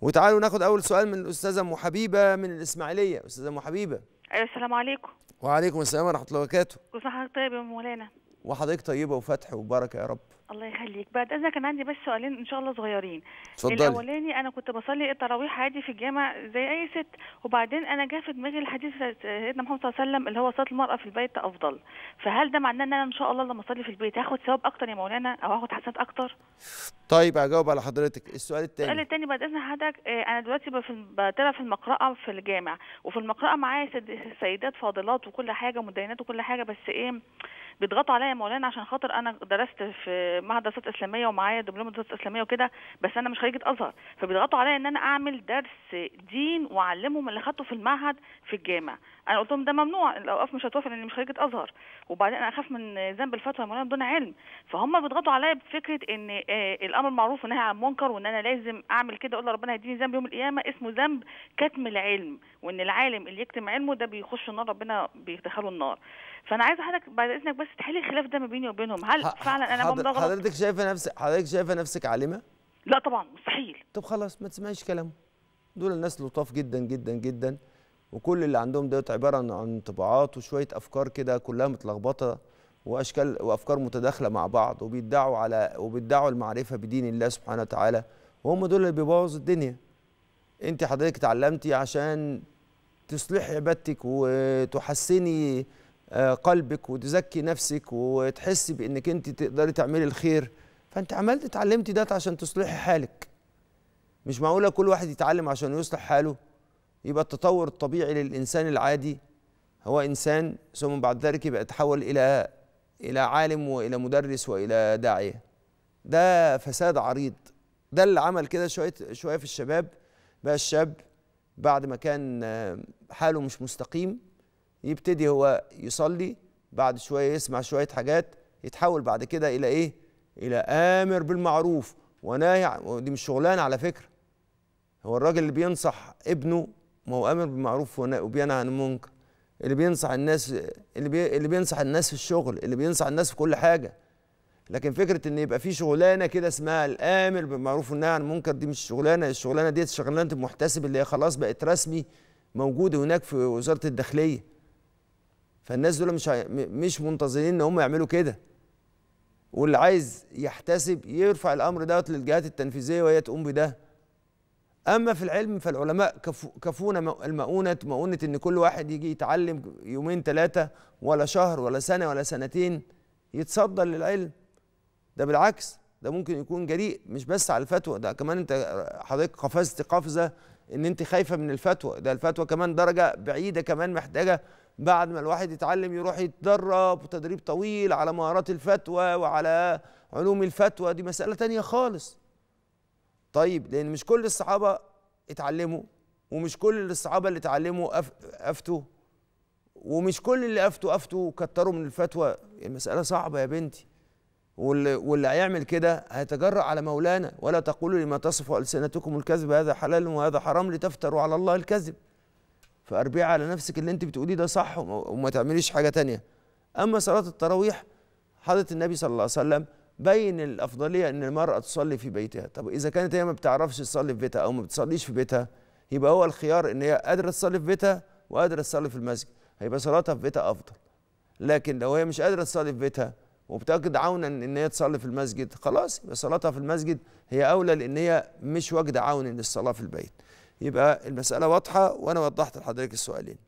وتعالوا ناخد أول سؤال من الأستاذة ام حبيبه من الإسماعيلية. أستاذة ام حبيبه أيوه السلام عليكم. وعليكم السلام ورحمة الله وبركاته. كل سنه وحضرتك طيب يا مولانا. وحضرتك طيبة وفتح وبركة يا رب. الله يخليك. بعد إذنك كان عندي بس سؤالين إن شاء الله صغيرين. اتفضلي. الأولاني أنا كنت بصلي التراويح عادي في الجامع زي أي ست وبعدين أنا جه في دماغي الحديث سيدنا محمد صلى الله عليه وسلم اللي هو صلاة المرأة في البيت أفضل. فهل ده معناه إن أنا إن شاء الله لما أصلي في البيت هاخد ثواب أكتر يا مولانا؟ أو هاخد حسنات أكتر؟ طيب هجاوب على حضرتك. السؤال السؤال الثاني بعد إذن حضرتك آه، أنا دلوقتي بتابع في المقرأة في الجامع وفي المقرأة معايا سيد- سيدات فاضلات وكل حاجة مدينات وكل حاجة بس إيه بيضغطوا عليا يا مولانا عشان خاطر أنا درست في معهد دراسات إسلامية ومعايا دبلوم دراسات إسلامية وكده بس أنا مش خريجة أزهر. فبيضغطوا عليا إن أنا أعمل درس دين وأعلمهم اللي خدته في المعهد في الجامع أنا قلت لهم ده ممنوع الأوقاف مش هتوافق لأني مش خريجة أزهر. وبعدين أنا أخاف من ذنب الفتوى يا مولانا دون علم. فهم بيضغطوا عليا بفكرة إن آه، الأمر معروف والنهي عن المنكر وإن أنا لازم أعمل كده أقول ربنا هيديني ذنب يوم القيامة اسمه ذنب كتم العلم. وإن العالم اللي يكتم علمه ده بيخش النار ربنا بيدخله النار. فأنا عايزة حضرتك بعد إذنك بس تحلي الخلاف ده ما بيني وبينهم. هل فعلا أنا بعمل ده غلط حضرتك شايفة نفسك حضرتك شايفة نفسك عالمة؟ لا طبعا مستحيل. طب خلاص ما تسمعيش كلامه. دول الناس لطاف جدا جدا جدا. وكل اللي عندهم دوت عبارة عن انطباعات وشوية أفكار كده كلها متلخبطة واشكال وأفكار متداخلة مع بعض وبيدعوا على وبيدعوا المعرفة بدين الله سبحانه وتعالى. وهم دول اللي بيبوظوا الدنيا. انت حضرتك اتعلمتي عشان تصلحي عبادتك وتحسني قلبك وتزكي نفسك وتحسي بإنك أنت تقدري تعملي الخير. فأنت عملت اتعلمتي ده عشان تصلحي حالك. مش معقولة كل واحد يتعلم عشان يصلح حاله؟ يبقى التطور الطبيعي للإنسان العادي. هو إنسان ثم بعد ذلك يبقى يتحول إلى إلى عالم وإلى مدرس وإلى داعية. ده فساد عريض. ده اللي عمل كده شوية شوية في الشباب. بقى الشاب بعد ما كان آه، حاله مش مستقيم يبتدي هو يصلي بعد شوية يسمع شوية حاجات يتحول بعد كده إلى إيه؟ إلى آمر بالمعروف وناهي ودي مش شغلانة على فكرة. هو الراجل اللي بينصح ابنه ما هو آمر بالمعروف وبينهى عن المنكر. اللي بينصح الناس اللي بي اللي بينصح الناس في الشغل اللي بينصح الناس في كل حاجة. لكن فكرة إن يبقى في شغلانة كده اسمها الآمر بالمعروف والنهي عن المنكر دي مش شغلانة الشغلانة ديت شغلانة المحتسب اللي هي خلاص بقت رسمي موجودة هناك في وزارة الداخلية. فالناس دول مش مش منتظرين إن هم يعملوا كده. واللي عايز يحتسب يرفع الأمر دوت للجهات التنفيذية وهي تقوم بده. أما في العلم فالعلماء كفو كفونا المؤونة مؤونة إن كل واحد يجي يتعلم يومين ثلاثة ولا شهر ولا سنة ولا سنتين يتصدر للعلم. ده بالعكس ده ممكن يكون جريء مش بس على الفتوى ده كمان أنت حضرتك قفزت قفزة إن أنت خايفة من الفتوى. ده الفتوى كمان درجة بعيدة كمان محتاجة بعد ما الواحد يتعلم يروح يتدرب وتدريب طويل على مهارات الفتوى وعلى علوم الفتوى دي مسألة تانية خالص. طيب لأن مش كل الصحابة اتعلموا ومش كل الصحابة اللي اتعلموا أف- أفتوا ومش كل اللي أفتوا أفتوا كتروا من الفتوى. المسألة صعبة يا بنتي. واللي, واللي هيعمل كده هيتجرأ على مولانا. ولا تقولوا لما تصف ألسنتكم الكذب هذا حلال وهذا حرام لتفتروا على الله الكذب. فأربعي على نفسك اللي أنت بتقوليه ده صح وما تعمليش حاجة تانية. أما صلاة التراويح حضرة النبي صلى الله عليه وسلم بين الأفضلية أن المرأة تصلي في بيتها. طب إذا كانت هي ما بتعرفش تصلي في بيتها أو ما بتصليش في بيتها يبقى هو الخيار أن هي قادرة تصلي في بيتها وقادرة تصلي في المسجد. هيبقى صلاتها في بيتها أفضل. لكن لو هي مش قادرة تصلي في بيتها وبتجد عونا إن هي تصلي في المسجد خلاص يبقى صلاتها في المسجد هي أولى لإن هي مش واجدة عون للصلاه في البيت. يبقى المسألة واضحة وأنا وضحت لحضرتك السؤالين.